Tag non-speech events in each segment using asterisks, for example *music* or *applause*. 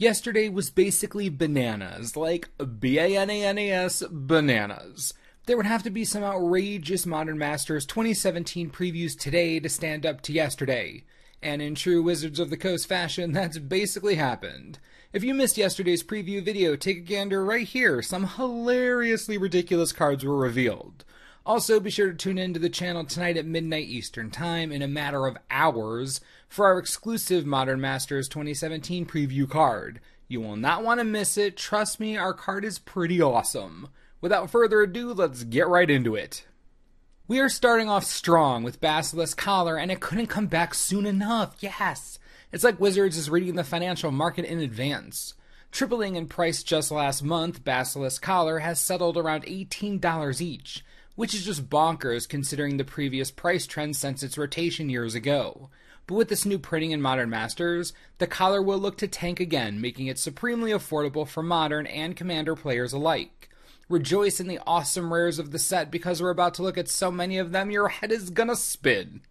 Yesterday was basically bananas, like B A N A N A S bananas. There would have to be some outrageous Modern Masters 2017 previews today to stand up to yesterday. And in true Wizards of the Coast fashion, *laughs* that's basically happened. If you missed yesterday's preview video, take a gander right here. Some hilariously ridiculous cards were revealed. Also, be sure to tune in to the channel tonight at midnight Eastern Time in a matter of hours for our exclusive Modern Masters 2017 preview card. You will not want to miss it. Trust me, our card is pretty awesome. Without further ado, let's get right into it. We are starting off strong with Basilisk Collar, and it couldn't come back soon enough. Yes! It's like Wizards is reading the financial market in advance. Tripling in price just last month, Basilisk Collar has settled around $18 each which is just bonkers considering the previous price trend since its rotation years ago. But with this new printing in Modern Masters, the collar will look to tank again, making it supremely affordable for Modern and Commander players alike. Rejoice in the awesome rares of the set because we're about to look at so many of them your head is gonna spin.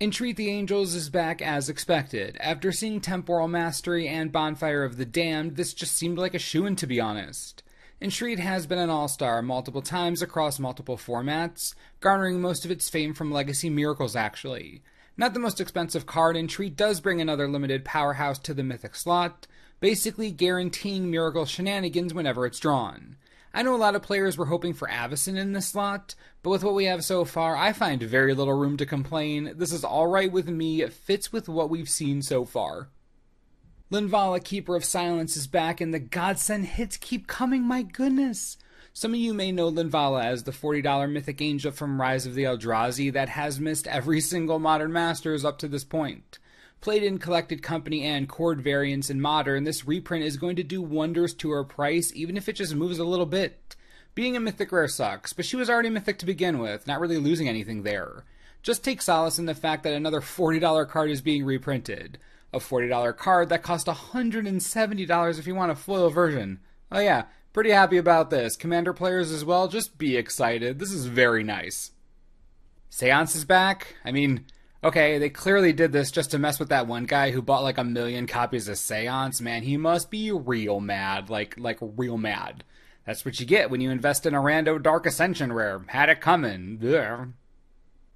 Entreat the Angels is back as expected. After seeing Temporal Mastery and Bonfire of the Damned, this just seemed like a shoe in to be honest. Entreat has been an all star multiple times across multiple formats, garnering most of its fame from Legacy Miracles, actually. Not the most expensive card, Entreat does bring another limited powerhouse to the Mythic slot, basically guaranteeing Miracle shenanigans whenever it's drawn. I know a lot of players were hoping for Avacyn in this slot, but with what we have so far, I find very little room to complain. This is alright with me, it fits with what we've seen so far. Linvala, Keeper of Silence, is back, and the godsend hits keep coming, my goodness! Some of you may know Linvala as the $40 mythic angel from Rise of the Eldrazi that has missed every *laughs* single Modern Masters up to this point. Played in Collected Company and Chord variants in Modern, this reprint is going to do wonders to her price, even if it just moves a little bit. Being a mythic rare sucks, but she was already mythic to begin with, not really losing anything there. Just take solace in the fact that another $40 card is being reprinted a $40 card that costs $170 if you want a foil version. Oh, yeah, pretty happy about this. Commander players as well, just be excited. This is very nice. Seance is back. I mean, okay, they clearly did this just to mess with that one guy who bought like a million copies of Seance. Man, he must be real mad. Like, like real mad. That's what you get when you invest in a rando Dark Ascension rare. Had it coming. Ugh.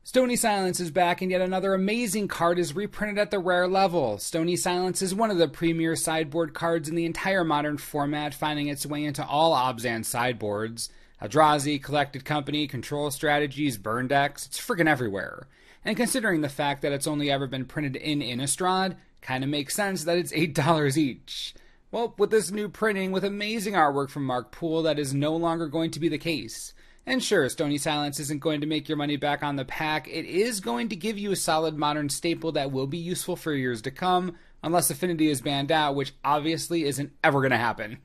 Stony Silence is back, and yet another amazing card is reprinted at the rare level. Stony Silence is one of the premier sideboard cards in the entire modern format, finding its way into all Abzan sideboards. Eldrazi, Collected Company, Control Strategies, Burn decks, it's freaking everywhere. And considering the fact that it's only ever been printed in Innistrad, kinda makes sense that it's $8 *laughs* each. Well, with this new printing, with amazing artwork from Mark Poole, that is no longer going to be the case. And sure, Stony Silence isn't going to make your money back on the pack. It is going to give you a solid modern staple that will be useful for years to come, unless Affinity is banned out, which obviously isn't ever going to happen.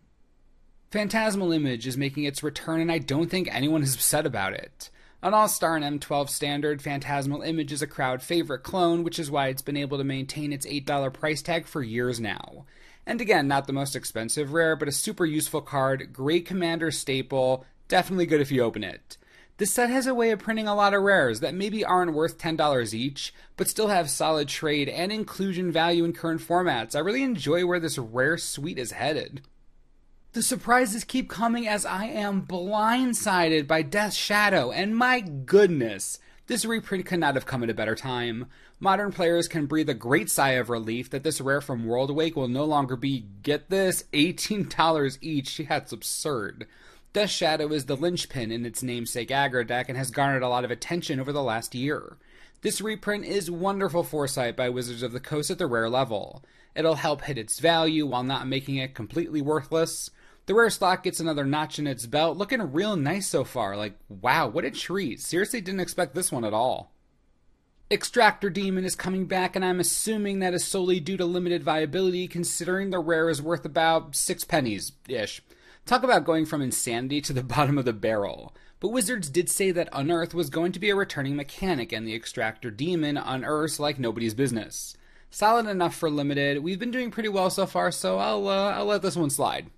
Phantasmal Image is making its return, and I don't think anyone is upset about it. An All Star and M12 standard, Phantasmal Image is a crowd favorite clone, which is why it's been able to maintain its $8 price tag for years now. And again, not the most expensive rare, but a super useful card, great commander staple, Definitely good if you open it. This set has a way of printing a lot of rares that maybe aren't worth $10 each, but still have solid trade and inclusion value in current formats. I really enjoy where this rare suite is headed. The surprises keep coming as I am blindsided by Death's Shadow, and my goodness, this reprint could not have come at a better time. Modern players can breathe a great sigh of relief that this rare from Worldwake will no longer be, get this, $18 each. That's absurd. Death Shadow is the linchpin in its namesake aggro deck and has garnered a lot of attention over the last year. This reprint is wonderful foresight by Wizards of the Coast at the rare level. It'll help hit its value while not making it completely worthless. The rare slot gets another notch in its belt, looking real nice so far. Like, wow, what a treat. Seriously didn't expect this one at all. Extractor Demon is coming back, and I'm assuming that is solely due to limited viability, considering the rare is worth about six pennies ish. Talk about going from insanity to the *laughs* bottom of the barrel. But Wizards did say that Unearth was going to be a returning mechanic, and the Extractor Demon unearths like nobody's business. Solid enough for limited. We've been doing pretty well so far, so I'll uh, I'll let this one slide.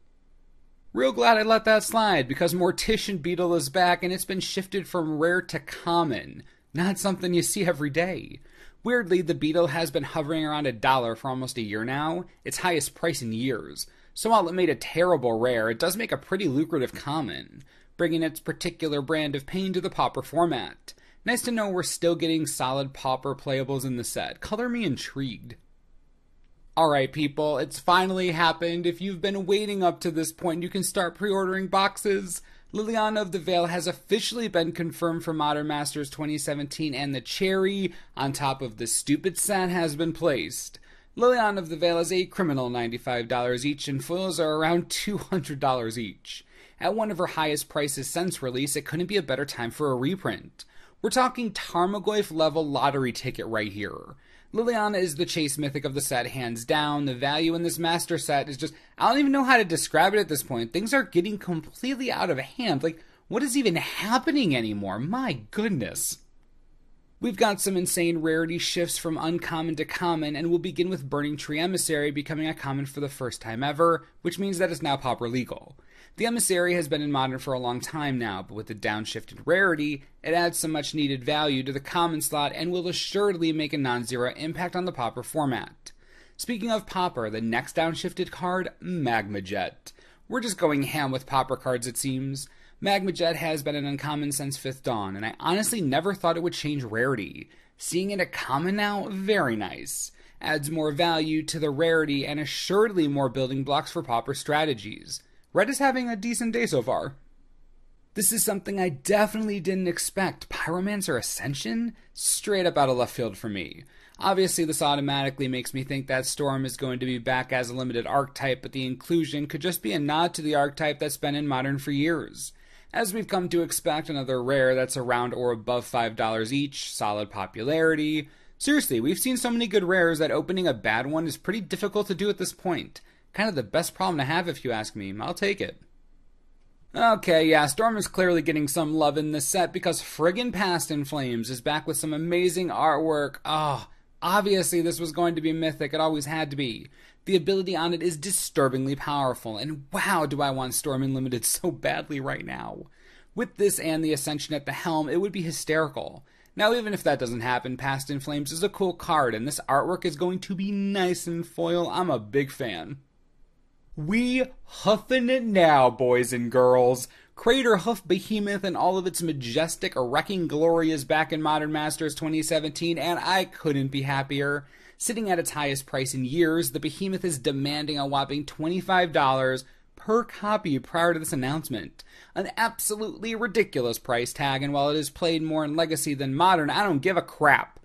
Real glad I let that slide because Mortician Beetle is back and it's been shifted from rare to common. Not something you see every day. Weirdly, the Beetle has been hovering around a dollar for almost a year now, its highest price in years. So while it made a terrible rare, it does make a pretty lucrative common, bringing its particular brand of pain to the Pauper format. Nice to know we're still getting solid Pauper playables in the set. Color me intrigued. Alright, people, it's finally happened. If you've been waiting up to this point, you can start pre ordering boxes. Liliana of the Veil has officially been confirmed for Modern Masters 2017, and the cherry on top of the stupid set has been placed. Liliana of the Veil is a criminal $95 each, and foils are around $200 each. At one of her highest prices since release, it couldn't be a better time for a reprint. We're talking Tarmogoyf level lottery ticket right here. Liliana is the chase mythic of the set, hands down. The value in this master set is just, I don't even know how to describe it at this point. Things are getting completely out of hand. Like, what is even happening anymore? My goodness. We've got some insane rarity shifts from uncommon to common, and we'll begin with Burning Tree Emissary becoming a common for the first time ever, which means that it's now pauper legal. The Emissary has been in Modern for a long time now, but with the downshifted rarity, it adds some much needed value to the common slot and will assuredly make a non zero impact on the Pauper format. Speaking of Pauper, the next downshifted card, Magma Jet. We're just going ham with Pauper cards, it seems. Magma Jet has been an uncommon since Fifth Dawn, and I honestly never thought it would change rarity. Seeing it a common now, very nice. Adds more value to the rarity and assuredly more building blocks for Pauper strategies. Red is having a decent day so far. This is something I definitely didn't expect. Pyromancer Ascension? Straight up out of left field for me. Obviously, this automatically makes me think that Storm is going to be back as a limited archetype, but the inclusion could just be a nod to the archetype that's been in Modern for years. As we've come to expect, another rare that's around or above $5 each, solid popularity. Seriously, we've seen so many good rares that opening a bad one is pretty difficult to do at this point. Kind of the best problem to have, if you ask me. I'll take it. Okay, yeah, Storm is clearly getting some love in this set because friggin' Past in Flames is back with some amazing artwork. Oh, obviously this was going to be mythic, it always had to be. The ability on it is disturbingly powerful, and wow, do I want Storm Unlimited *laughs* so badly right now. With this and the Ascension at the helm, it would be hysterical. Now, even if that doesn't happen, Past in Flames is a cool card, and this artwork is going to be nice in foil. I'm a big fan. We huffin' it now, boys and girls. Craterhoof Behemoth and all of its majestic wrecking glory is back in Modern Masters 2017, and I couldn't be happier. Sitting at its highest price in years, the Behemoth is demanding a whopping $25 per copy prior to this announcement. An absolutely ridiculous price tag, and while it is played more in Legacy than Modern, I don't give a crap.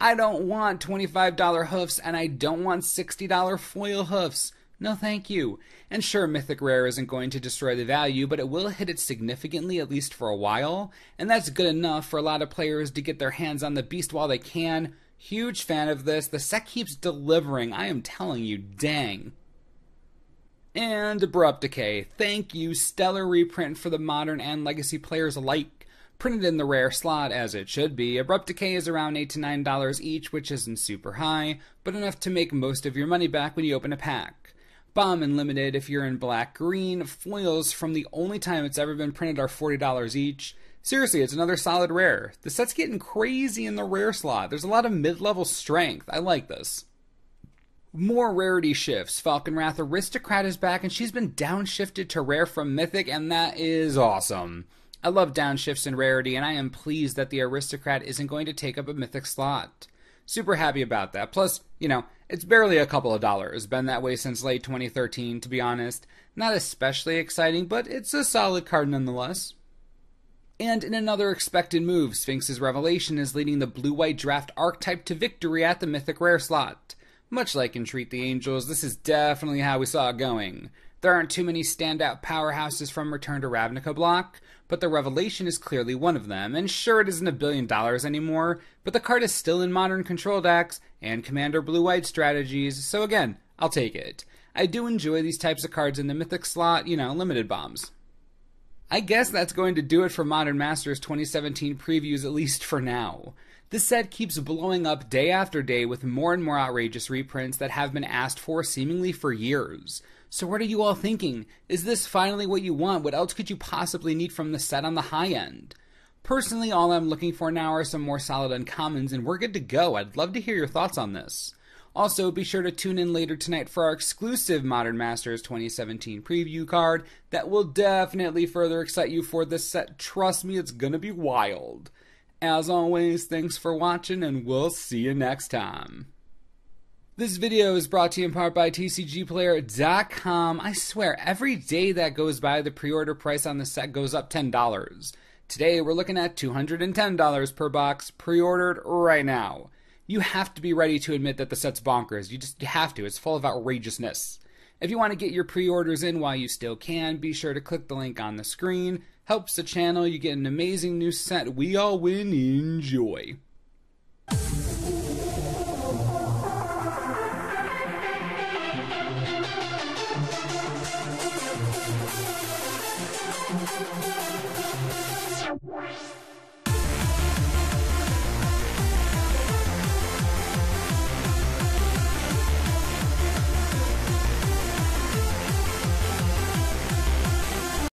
I don't want $25 hoofs, and I don't want $60 foil hoofs. No, thank you. And sure, Mythic Rare isn't going to destroy the value, but it will hit it significantly, at least for a while, and that's good enough for a lot of players to get their hands on the beast while they can. Huge fan of this. The set keeps delivering, I am telling you, dang. And Abrupt Decay. Thank you, stellar reprint for the modern and legacy players alike. Printed in the rare slot, as it should be, Abrupt Decay is around 8 to $9 each, which isn't super high, but enough to make most of your money back when you open a pack. Bomb and limited if you're in black green. Foils from the only time it's ever been printed are $40 each. Seriously, it's another solid rare. The set's getting crazy in the rare slot. There's a lot of mid level strength. I like this. More rarity shifts. Falkenrath Aristocrat is back, and she's been downshifted to rare from Mythic, and that is awesome. I love downshifts in rarity, and I am pleased that the Aristocrat isn't going to take up a Mythic slot. Super happy about that. Plus, you know, it's barely a couple of dollars. Been that way since late 2013, to be honest. Not especially exciting, but it's a solid card nonetheless. And in another expected move, Sphinx's Revelation is leading the blue white draft archetype to victory at the Mythic Rare slot. Much like Entreat the Angels, this is definitely how we saw it going. There aren't too many standout powerhouses from Return to Ravnica block, but the Revelation is clearly one of them. And sure, it isn't a billion dollars anymore, but the card is still in modern control decks and Commander Blue White strategies, so again, I'll take it. I do enjoy these types of cards in the Mythic slot, you know, limited bombs. I guess that's going to do it for Modern Masters 2017 previews, at least for now. This set keeps blowing up day after day with more and more outrageous reprints that have been asked for seemingly for years. So, what are you all thinking? Is this finally what you want? What else could you possibly need from the set on the high end? Personally, all I'm looking for now are some more solid uncommons, and we're good to go. I'd love to hear your thoughts on this. Also, be sure to tune in later tonight for our exclusive Modern Masters 2017 preview card that will definitely further excite you for this set. Trust me, it's gonna be wild. As always, thanks for watching, and we'll see you next time. This video is brought to you in part by TCGPlayer.com. I swear, every day that goes by, the pre order price on the set goes up $10. Today, we're looking at $210 per box, pre ordered right now you have to be ready to admit that the set's bonkers. You just have to. It's full of outrageousness. If you want to get your pre-orders in while you still can, be sure to click the link on the screen. Helps the channel. You get an amazing new set. We all win. Enjoy.